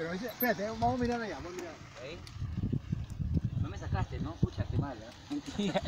Pero espérate, eh, vamos a mirar allá, vamos a mirar. No me sacaste, ¿no? Pucha, qué mala. ¿eh? Mentira.